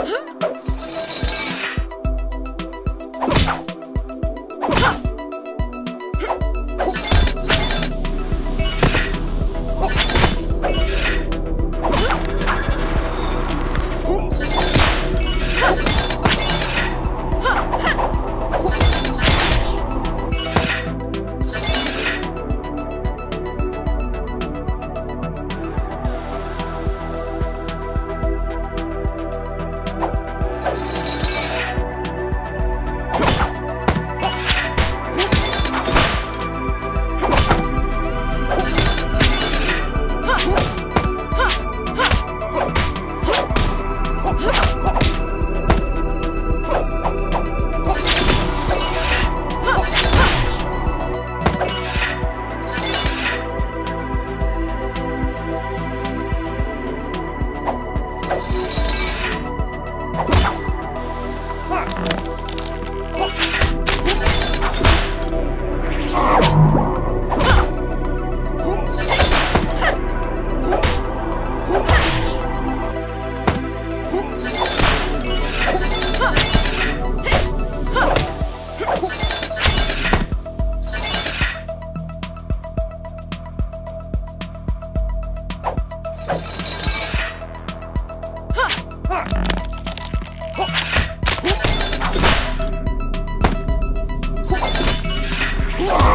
Huh.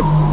you